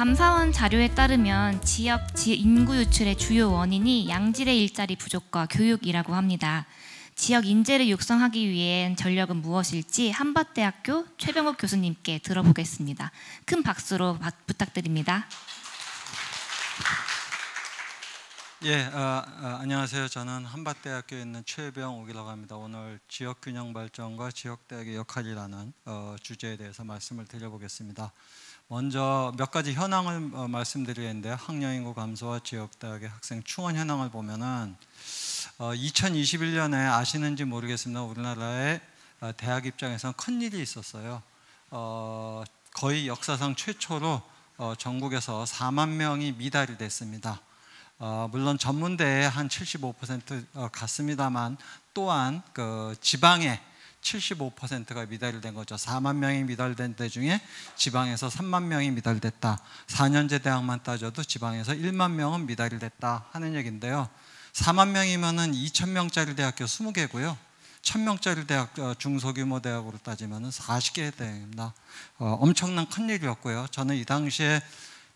감사원 자료에 따르면 지역 지 인구 유출의 주요 원인이 양질의 일자리 부족과 교육이라고 합니다. 지역 인재를 육성하기 위한 전력은 무엇일지 한밭대학교 최병욱 교수님께 들어보겠습니다. 큰 박수로 부탁드립니다. 예, 어, 어, 안녕하세요. 저는 한밭대학교에 있는 최병욱이라고 합니다. 오늘 지역균형 발전과 지역대학의 역할이라는 어, 주제에 대해서 말씀을 드려보겠습니다. 먼저 몇 가지 현황을 어, 말씀드리겠는데 학령 인구 감소와 지역대학의 학생 충원 현황을 보면은 2021년에 어, 아시는지 모르겠습니다. 우리나라의 어, 대학 입장에서는 큰 일이 있었어요. 거의 역사상 최초로 전국에서 4만 명이 미달이 됐습니다. 어, 물론 전문대에 한 75% 어, 갔습니다만 또한 그 지방에 75%가 미달된 거죠. 4만 명이 미달된 데 중에 지방에서 3만 명이 미달됐다. 4년제 대학만 따져도 지방에서 1만 명은 미달이 됐다 하는 얘기인데요. 4만 명이면은 2천 명짜리 대학교 20개고요. 1000명짜리 대학 어, 중소규모 대학으로 따지면은 40개 대학입니다. 어, 엄청난 큰 일이었고요. 저는 이 당시에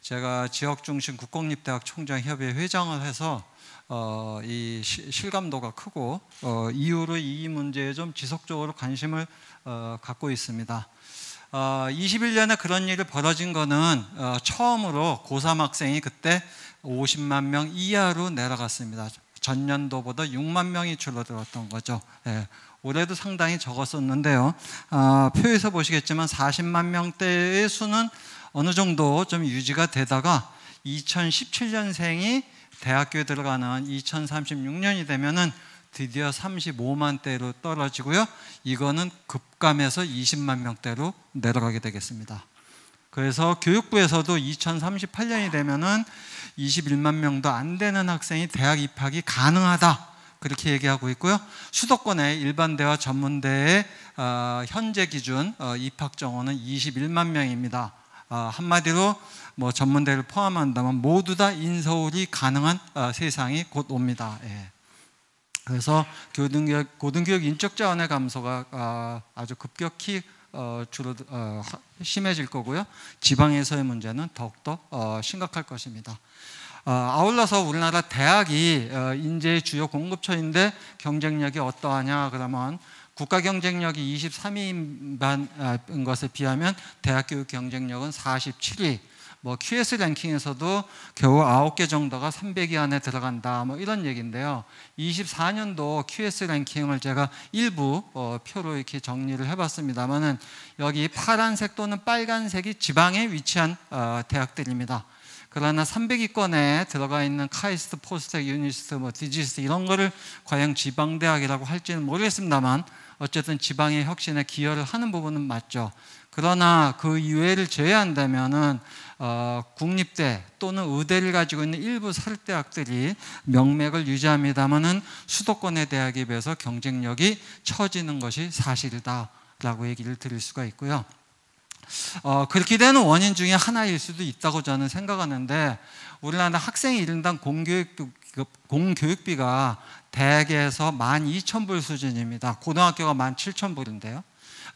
제가 지역 중심 국공립대학 총장협의 회장을 해서 어, 이 시, 실감도가 크고 어, 이후로 이 문제에 좀 지속적으로 관심을 어, 갖고 있습니다. 어, 21년에 그런 일이 벌어진 거는 어, 처음으로 고3 학생이 그때 50만 명 이하로 내려갔습니다. 전년도보다 6만 명이 줄어들었던 거죠. 예. 올해도 상당히 적었었는데요. 어, 표에서 보시겠지만 40만 명대의 수는 어느 정도 좀 유지가 되다가 2017년생이 대학교에 들어가는 2036년이 되면은 드디어 35만 대로 떨어지고요. 이거는 급감해서 20만 명대로 내려가게 되겠습니다. 그래서 교육부에서도 2038년이 되면은 21만 명도 안 되는 학생이 대학 입학이 가능하다. 그렇게 얘기하고 있고요. 수도권의 일반대와 전문대의 어, 현재 기준 어, 입학 정원은 21만 명입니다. 어, 한마디로 뭐 전문대를 포함한다면 모두 다 인서울이 가능한 어, 세상이 곧 옵니다. 예. 그래서 고등교육, 고등교육 인적 자원의 감소가 어, 아주 급격히 줄어 심해질 거고요. 지방에서의 문제는 더욱더 심각할 것입니다. 아울러서 우리나라 대학이 인재의 주요 공급처인데 경쟁력이 어떠하냐 그러면 국가 경쟁력이 23위인 것에 비하면 대학 교육 경쟁력은 47위. 뭐 QS 랭킹에서도 겨우 9개 정도가 300위 안에 들어간다. 뭐 이런 얘기인데요. 24년도 QS 랭킹을 제가 일부 어, 표로 이렇게 정리를 해봤습니다만은 여기 파란색 또는 빨간색이 지방에 위치한 어, 대학들입니다. 그러나 300위권에 들어가 있는 카이스트, 포스텍, 유니스트, 뭐 디지스트 이런 거를 과연 지방대학이라고 할지는 모르겠습니다만 어쨌든 지방의 혁신에 기여를 하는 부분은 맞죠. 그러나 그 이외를 제외한다면은 어, 국립대 또는 의대를 가지고 있는 일부 사립대학들이 명맥을 유지합니다만은 수도권의 대학에 비해서 경쟁력이 처지는 것이 사실이다라고 얘기를 드릴 수가 있고요. 어, 그렇게 되는 원인 중에 하나일 수도 있다고 저는 생각하는데 우리나라 학생 1인당 공교육, 공교육비가 대학에서 12,000불 수준입니다. 고등학교가 17,000불인데요.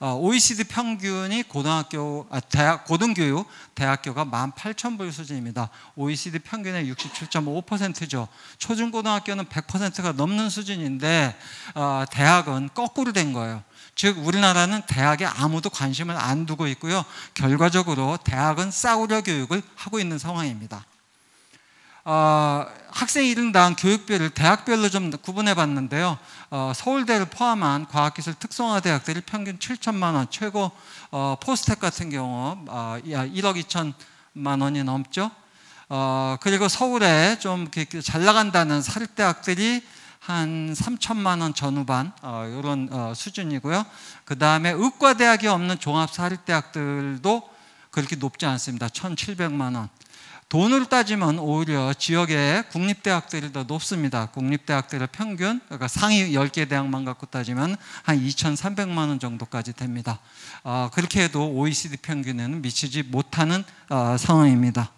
어, OECD 평균이 고등학교, 아, 대학, 고등교육, 대학교가 18,000불 수준입니다. OECD 평균의 67.5%죠. 초중고등학교는 100%가 넘는 수준인데, 어, 대학은 거꾸로 된 거예요. 즉, 우리나라는 대학에 아무도 관심을 안 두고 있고요. 결과적으로 대학은 싸우려 교육을 하고 있는 상황입니다. 어, 학생 1인당 교육비를 대학별로 좀 구분해 봤는데요. 어, 서울대를 포함한 과학기술 특성화 대학들이 평균 7천만 원, 최고 어, 포스텍 같은 경우 어, 1억 2천만 원이 넘죠. 어, 그리고 서울에 좀 잘 나간다는 사립대학들이 한 3천만 원 전후반 어, 이런 어, 수준이고요. 그 다음에 의과대학이 없는 종합사립대학들도 그렇게 높지 않습니다. 1,700만 원. 돈으로 따지면 오히려 지역의 국립대학들이 더 높습니다. 국립대학들의 평균, 그러니까 상위 10개 대학만 갖고 따지면 한 2,300만 원 정도까지 됩니다. 어, 그렇게 해도 OECD 평균에는 미치지 못하는 어, 상황입니다.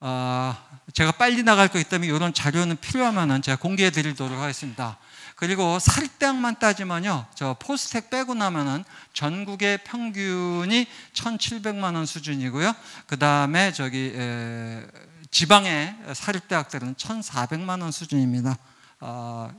어, 제가 빨리 나갈 거기 때문에 이런 자료는 필요하면은 제가 공개해 드리도록 하겠습니다. 그리고 살대학만 따지면요, 저 포스텍 빼고 나면은 전국의 평균이 1,700만 원 수준이고요. 그 다음에 저기 에, 지방의 사립대학들은 1,400만 원 수준입니다. 어,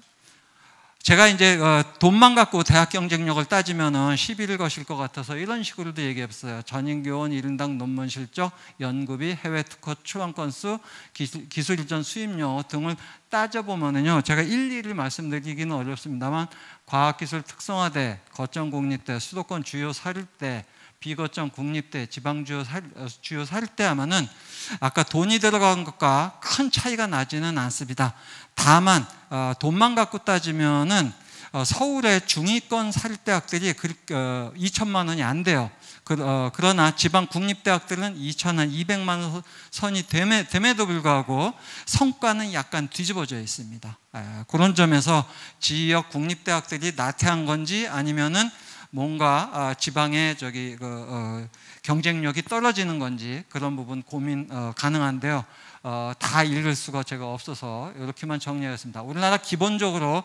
제가 이제 어, 돈만 갖고 대학 경쟁력을 따지면은 시비를 거실 것 같아서 이런 식으로도 얘기했어요. 전인교원 1인당 논문 실적, 연구비, 해외 특허 출원 건수, 기술, 이전 수입료 등을 따져보면은요. 제가 일일이 말씀드리기는 어렵습니다만 과학기술 특성화대, 거점 공립대, 수도권 주요 사립대, 비거점 국립대, 지방주요 어, 주요 사립대 하면은 아까 돈이 들어간 것과 큰 차이가 나지는 않습니다. 다만 어, 돈만 갖고 따지면은 어, 서울의 중위권 사립대학들이 2천만 원이 안 돼요. 그 러나 지방 국립대학들은 2천 한 200만 선이 됨에도 불구하고 성과는 약간 뒤집어져 있습니다. 그런 점에서 지역 국립대학들이 나태한 건지 아니면은 뭔가 아, 지방의 저기 그 어, 경쟁력이 떨어지는 건지 그런 부분 고민 어, 가능한데요. 어, 다 읽을 수가 제가 없어서 이렇게만 정리하겠습니다. 우리나라 기본적으로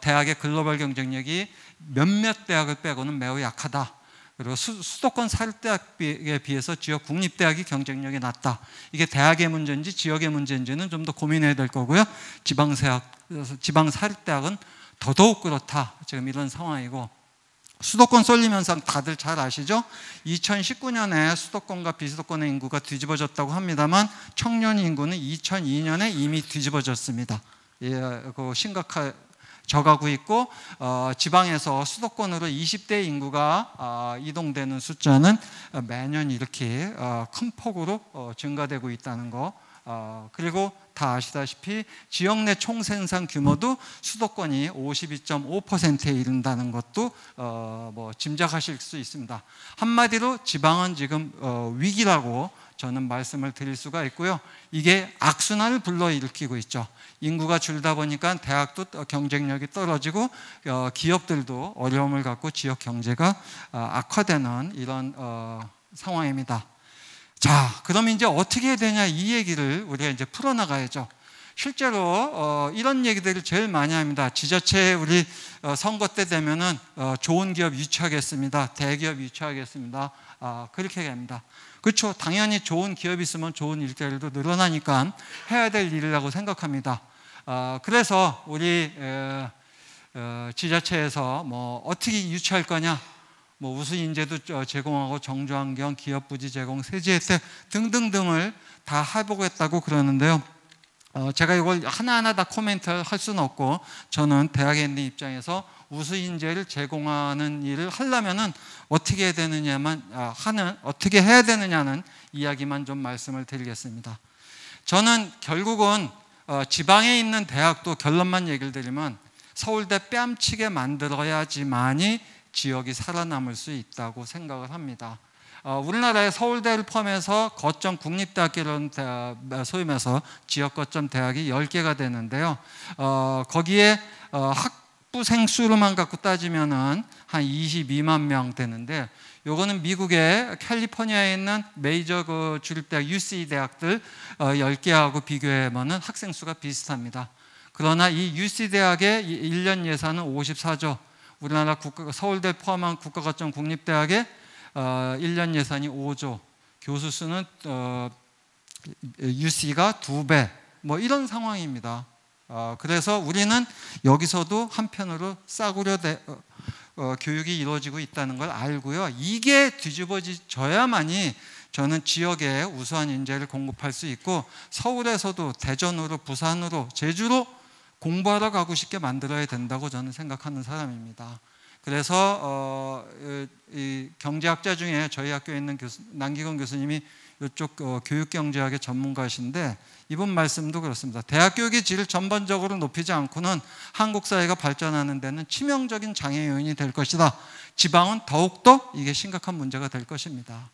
대학의 글로벌 경쟁력이 몇몇 대학을 빼고는 매우 약하다. 그리고 수, 도권 사립대학에 비해서 지역 국립대학이 경쟁력이 낮다. 이게 대학의 문제인지 지역의 문제인지는 좀 더 고민해야 될 거고요. 지방 사립대학은 더더욱 그렇다. 지금 이런 상황이고 수도권 쏠림 현상 다들 잘 아시죠? 2019년에 수도권과 비수도권의 인구가 뒤집어졌다고 합니다만 청년 인구는 2002년에 이미 뒤집어졌습니다. 예, 그 심각한 저가고 있고 어, 지방에서 수도권으로 20대 인구가 어, 이동되는 숫자는 매년 이렇게 어, 큰 폭으로 어, 증가되고 있다는 거. 어, 그리고 다 아시다시피 지역 내 총생산 규모도 수도권이 52.5%에 이른다는 것도 어, 뭐 짐작하실 수 있습니다. 한마디로 지방은 지금 어, 위기라고 저는 말씀을 드릴 수가 있고요. 이게 악순환을 불러일으키고 있죠. 인구가 줄다 보니까 대학도 경쟁력이 떨어지고 어, 기업들도 어려움을 갖고 지역 경제가 어, 악화되는 이런 어, 상황입니다. 자, 그럼 이제 어떻게 해야 되냐 이 얘기를 우리가 이제 풀어나가야죠. 실제로 어, 이런 얘기들을 제일 많이 합니다. 지자체 우리 어, 선거 때 되면은 어, 좋은 기업 유치하겠습니다. 대기업 유치하겠습니다. 아, 그렇게 합니다. 그렇죠. 당연히 좋은 기업이 있으면 좋은 일자리도 늘어나니까 해야 될 일이라고 생각합니다. 아, 그래서 우리 에, 어, 지자체에서 뭐 어떻게 유치할 거냐 뭐 우수 인재도 제공하고 정조환경, 기업 부지 제공, 세제 혜택 등등등을 다 해보겠다고 그러는데요. 어, 제가 이걸 하나하나 다 코멘트 할 수는 없고 저는 대학에 있는 입장에서 우수 인재를 제공하는 일을 하려면은 어떻게 해야 되느냐만 아, 하는 어떻게 해야 되느냐는 이야기만 좀 말씀을 드리겠습니다. 저는 결국은 어, 지방에 있는 대학도 결론만 얘기를 드리면 서울대 뺨치게 만들어야지만이 지역이 살아남을 수 있다고 생각을 합니다. 어, 우리나라의 서울대를 포함해서 거점 국립대학교라는 소위 말해서 지역 거점 대학이 10개가 되는데요. 어, 거기에 어, 학부생 수로만 갖고 따지면은 한 22만 명 되는데 요거는 미국의 캘리포니아에 있는 메이저 그 주립대학 UC 대학들 10개하고 어, 비교해보면 학생 수가 비슷합니다. 그러나 이 UC 대학의 1년 예산은 54조 우리나라 국가, 서울대 포함한 국가거점 국립대학의 어, 1년 예산이 5조, 교수 수는 어, UC가 두 배, 뭐 이런 상황입니다. 어, 그래서 우리는 여기서도 한편으로 싸구려 대, 어, 어, 교육이 이루어지고 있다는 걸 알고요. 이게 뒤집어져야만이 저는 지역에 우수한 인재를 공급할 수 있고 서울에서도 대전으로 부산으로 제주로 공부하러 가고 싶게 만들어야 된다고 저는 생각하는 사람입니다. 그래서 어, 이 경제학자 중에 저희 학교에 있는 교수, 남기건 교수님이 이쪽 어, 교육경제학의 전문가이신데 이분 말씀도 그렇습니다. 대학 교육의 질을 전반적으로 높이지 않고는 한국 사회가 발전하는 데는 치명적인 장애 요인이 될 것이다. 지방은 더욱더 이게 심각한 문제가 될 것입니다.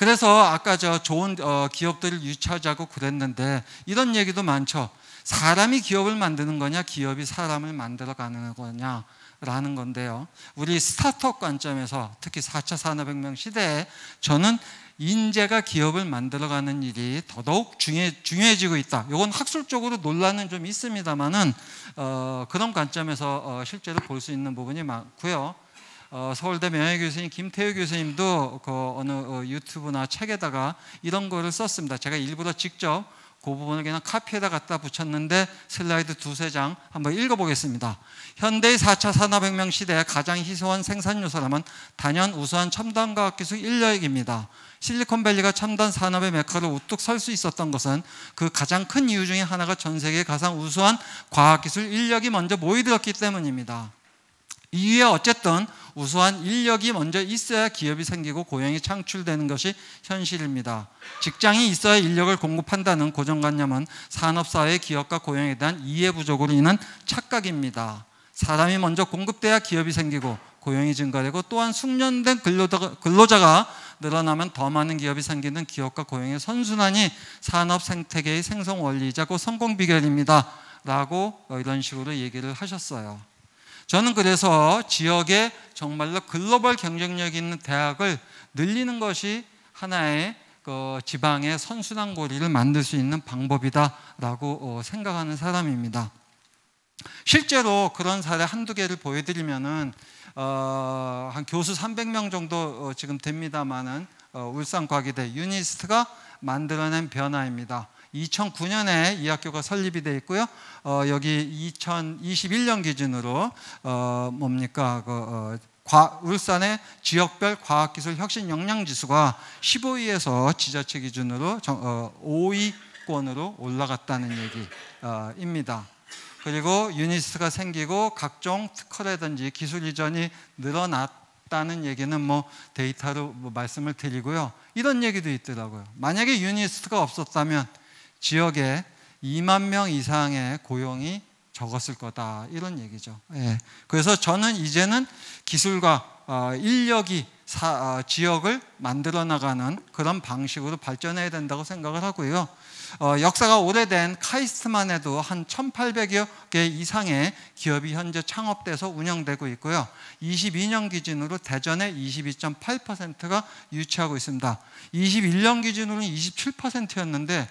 그래서 아까 저 좋은 어, 기업들을 유치하자고 그랬는데 이런 얘기도 많죠. 사람이 기업을 만드는 거냐, 기업이 사람을 만들어 가는 거냐. 라는 건데요. 우리 스타트업 관점에서 특히 4차 산업혁명 시대에 저는 인재가 기업을 만들어가는 일이 더더욱 중요해, 중요해지고 있다. 이건 학술적으로 논란은 좀 있습니다만은 어, 그런 관점에서 어, 실제로 볼 수 있는 부분이 많고요. 어, 서울대 명예 교수님 김태우 교수님도 그 어느 어, 유튜브나 책에다가 이런 거를 썼습니다. 제가 일부러 직접 그 부분을 그냥 카피에다 갖다 붙였는데 슬라이드 두세 장 한번 읽어보겠습니다. 현대의 4차 산업혁명 시대에 가장 희소한 생산 요소라면 단연 우수한 첨단 과학 기술 인력입니다. 실리콘밸리가 첨단 산업의 메카로 우뚝 설 수 있었던 것은 그 가장 큰 이유 중에 하나가 전 세계 가장 우수한 과학기술 인력이 먼저 모이들었기 때문입니다. 이후에 어쨌든 우수한 인력이 먼저 있어야 기업이 생기고 고용이 창출되는 것이 현실입니다. 직장이 있어야 인력을 공급한다는 고정관념은 산업사회 기업과 고용에 대한 이해 부족으로 인한 착각입니다. 사람이 먼저 공급돼야 기업이 생기고 고용이 증가되고 또한 숙련된 근로자가 늘어나면 더 많은 기업이 생기는 기업과 고용의 선순환이 산업 생태계의 생성 원리이자 고 성공 비결입니다. 라고 이런 식으로 얘기를 하셨어요. 저는 그래서 지역에 정말로 글로벌 경쟁력 있는 대학을 늘리는 것이 하나의 그 지방의 선순환 고리를 만들 수 있는 방법이다라고 어, 생각하는 사람입니다. 실제로 그런 사례 한두 개를 보여드리면은 어, 한 교수 300명 정도 어, 지금 됩니다만은 어, 울산과기대 유니스트가 만들어낸 변화입니다. 2009년에 이 학교가 설립이 되어 있고요. 어, 여기 2021년 기준으로 어, 뭡니까 그, 어, 과, 울산의 지역별 과학기술 혁신 역량 지수가 15위에서 지자체 기준으로 정, 어, 5위권으로 올라갔다는 얘기입니다. 그리고 유니스트가 생기고 각종 특허라든지 기술 이전이 늘어났다는 얘기는 뭐 데이터로 뭐 말씀을 드리고요. 이런 얘기도 있더라고요. 만약에 유니스트가 없었다면 지역에 2만 명 이상의 고용이 적었을 거다 이런 얘기죠. 예. 그래서 저는 이제는 기술과 어, 인력이 사, 어, 지역을 만들어 나가는 그런 방식으로 발전해야 된다고 생각을 하고요. 어, 역사가 오래된 카이스트만 해도 한 1,800여 개 이상의 기업이 현재 창업돼서 운영되고 있고요. 22년 기준으로 대전의 22.8%가 유치하고 있습니다. 21년 기준으로는 27%였는데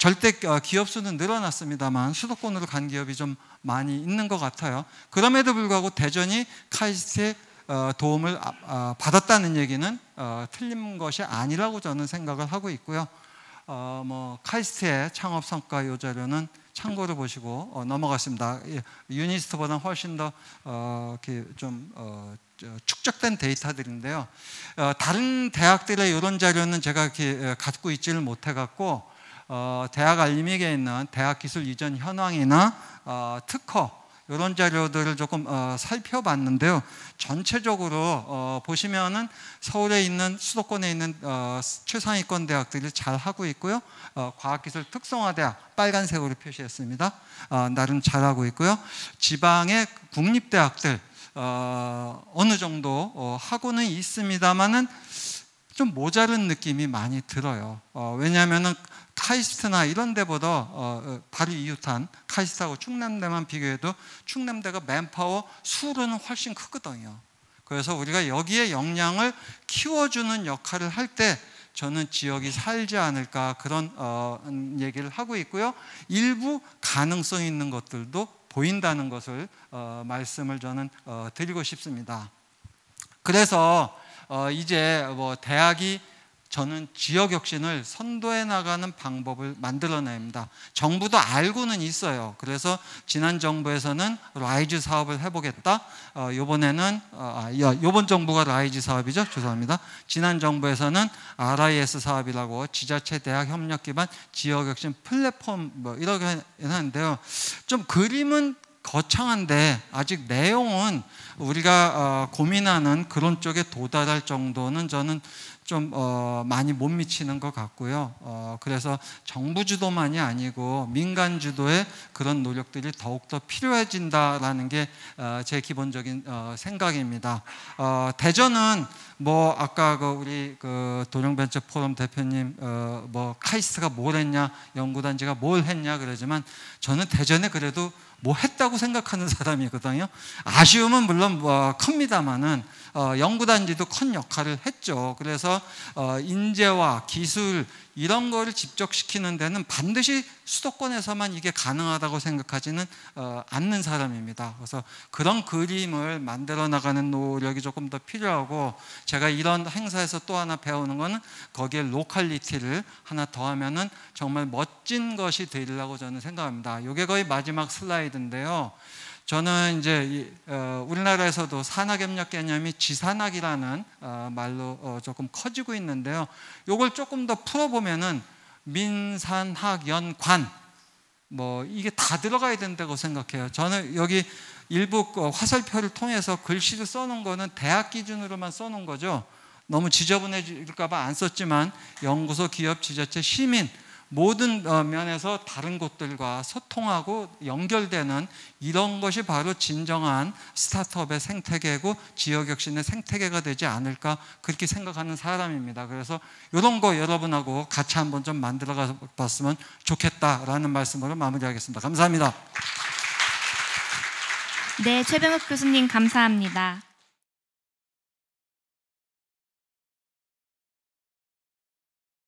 절대 어, 기업 수는 늘어났습니다만 수도권으로 간 기업이 좀 많이 있는 것 같아요. 그럼에도 불구하고 대전이 카이스트의 어, 도움을 아, 아, 받았다는 얘기는 어, 틀린 것이 아니라고 저는 생각을 하고 있고요. 뭐 카이스트의 창업 성과 요 자료는 참고로 보시고 넘어갔습니다. 예, 유니스트보다 훨씬 더좀 축적된 데이터들인데요. 다른 대학들의 이런 자료는 제가 갖고 있지를 못해 갖고 어, 대학 알림익에 있는 대학 기술 이전 현황이나 어, 특허 이런 자료들을 조금 어, 살펴봤는데요. 전체적으로 어, 보시면은 서울에 있는 수도권에 있는 어, 최상위권 대학들이 잘 하고 있고요. 어, 과학기술 특성화대학 빨간색으로 표시했습니다. 어, 나름 잘 하고 있고요. 지방의 국립대학들 어, 어느 정도 어, 하고는 있습니다만은 좀 모자른 느낌이 많이 들어요. 어, 왜냐하면은 카이스트나 이런 데보다 어, 어, 바로 이웃한 카이스트하고 충남대만 비교해도 충남대가 맨파워 수는 훨씬 크거든요. 그래서 우리가 여기에 역량을 키워주는 역할을 할 때 저는 지역이 살지 않을까 그런 어, 얘기를 하고 있고요. 일부 가능성 있는 것들도 보인다는 것을 어, 말씀을 저는 어, 드리고 싶습니다. 그래서 어, 이제 뭐 대학이 저는 지역 혁신을 선도해 나가는 방법을 만들어냅니다. 정부도 알고는 있어요. 그래서 지난 정부에서는 RISE 사업을 해보겠다. 어, 이번에는 어, 아, 이번 정부가 RISE 사업이죠. 죄송합니다. 지난 정부에서는 RIS 사업이라고 지자체 대학 협력 기반 지역 혁신 플랫폼 뭐 이렇게 하는데요. 좀 그림은 거창한데 아직 내용은 우리가 어, 고민하는 그런 쪽에 도달할 정도는 저는 좀 어, 많이 못 미치는 것 같고요. 어, 그래서 정부 주도만이 아니고 민간 주도의 그런 노력들이 더욱 더 필요해진다라는 게제 어, 기본적인 어, 생각입니다. 어, 대전은 뭐 아까 그 우리 그 도령벤처 포럼 대표님 어, 뭐 카이스트가 뭘 했냐, 연구단지가 뭘 했냐 그러지만 저는 대전에 그래도 뭐 했다고 생각하는 사람이거든요. 아쉬움은 물론 물론 뭐 큽니다만은 어, 연구단지도 큰 역할을 했죠. 그래서 어, 인재와 기술 이런 거를 집적시키는 데는 반드시 수도권에서만 이게 가능하다고 생각하지는 어, 않는 사람입니다. 그래서 그런 그림을 만들어 나가는 노력이 조금 더 필요하고 제가 이런 행사에서 또 하나 배우는 거는 거기에 locality를 하나 더하면은 정말 멋진 것이 되리라고 저는 생각합니다. 이게 거의 마지막 슬라이드인데요. 저는 이제 이, 어, 우리나라에서도 산학협력 개념이 지산학이라는 어, 말로 어, 조금 커지고 있는데요. 이걸 조금 더 풀어보면은 민산학 연관 뭐 이게 다 들어가야 된다고 생각해요. 저는 여기 일부 그 화살표를 통해서 글씨를 써놓은 거는 대학 기준으로만 써놓은 거죠. 너무 지저분해질까봐 안 썼지만 연구소, 기업, 지자체, 시민 모든 어, 면에서 다른 곳들과 소통하고 연결되는 이런 것이 바로 진정한 스타트업의 생태계고 지역혁신의 생태계가 되지 않을까 그렇게 생각하는 사람입니다. 그래서 이런 거 여러분하고 같이 한번 좀 만들어 봤으면 좋겠다라는 말씀으로 마무리하겠습니다. 감사합니다. 네, 최병욱 교수님 감사합니다.